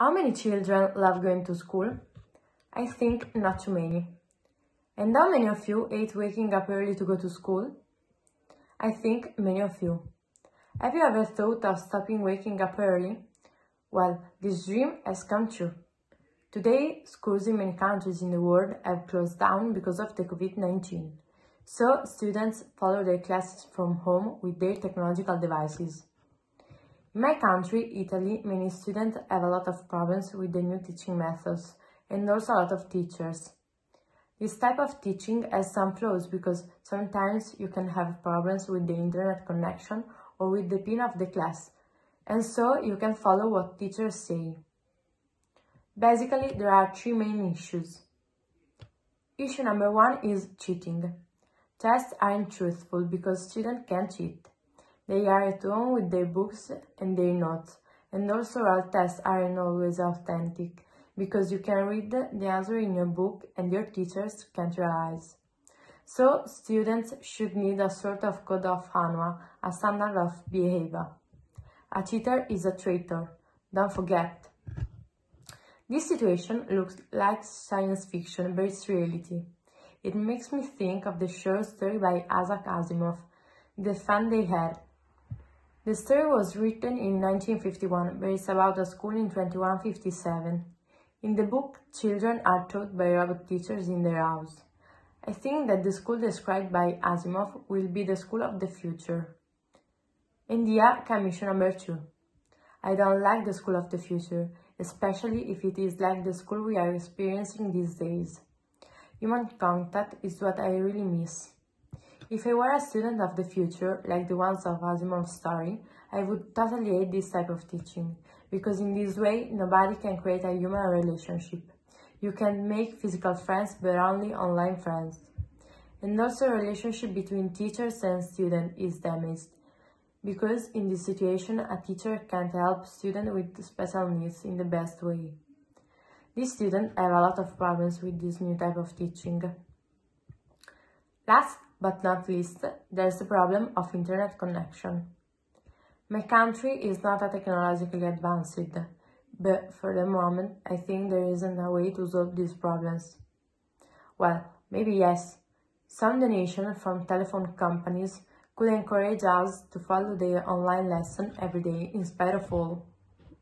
How many children love going to school? I think not too many. And how many of you hate waking up early to go to school? I think many of you. Have you ever thought of stopping waking up early? Well, this dream has come true. Today, schools in many countries in the world have closed down because of the COVID-19. So, students follow their classes from home with their technological devices. My country, Italy, many students have a lot of problems with the new teaching methods and also a lot of teachers. This type of teaching has some flaws because sometimes you can have problems with the internet connection or with the pin of the class, and so you can follow what teachers say. Basically, there are three main issues. Issue number one is cheating. Tests aren't truthful because students can cheat. They are at home with their books and their notes, and also oral tests aren't always authentic, because you can read the answer in your book and your teachers can't realize. So, students should need a sort of code of honor, a standard of behavior. A cheater is a traitor, don't forget. This situation looks like science fiction, but it's reality. It makes me think of the short story by Isaac Asimov, The Fun They Had, the story was written in 1951, but it's about a school in 2157. In the book, children are taught by robot teachers in their house. I think that the school described by Asimov will be the school of the future. In the India Commission number 2. I don't like the school of the future, especially if it is like the school we are experiencing these days. Human contact is what I really miss. If I were a student of the future, like the ones of Asimov's story, I would totally hate this type of teaching, because in this way, nobody can create a human relationship. You can make physical friends, but only online friends. And also, relationship between teachers and student is damaged, because in this situation, a teacher can't help student with special needs in the best way. These students have a lot of problems with this new type of teaching. Last but not least, there's the problem of internet connection. My country is not a technologically advanced, but for the moment, I think there isn't a way to solve these problems. Well, maybe yes. Some donation from telephone companies could encourage us to follow their online lesson every day in spite of all.